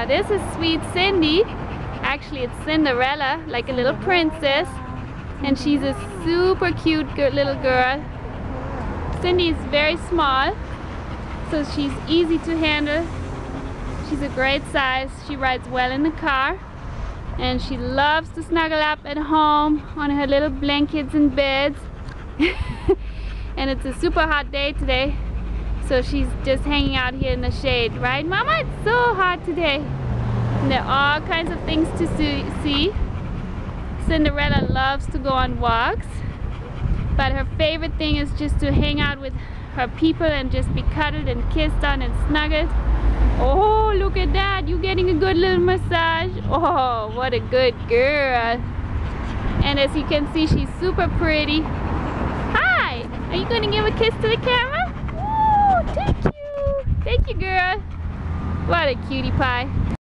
Oh, this is sweet Cindy. Actually, it's Cinderella, like a little princess. And she's a super cute little girl. Cindy is very small, so she's easy to handle. She's a great size. She rides well in the car. And she loves to snuggle up at home on her little blankets and beds. and it's a super hot day today. So she's just hanging out here in the shade, right Mama? It's so hot today. And there are all kinds of things to see. Cinderella loves to go on walks. But her favorite thing is just to hang out with her people and just be cuddled and kissed on and snuggled. Oh, look at that. You're getting a good little massage. Oh, what a good girl. And as you can see, she's super pretty. Hi. Are you going to give a kiss to the camera? Oh, thank you. Thank you, girl. What a cutie pie.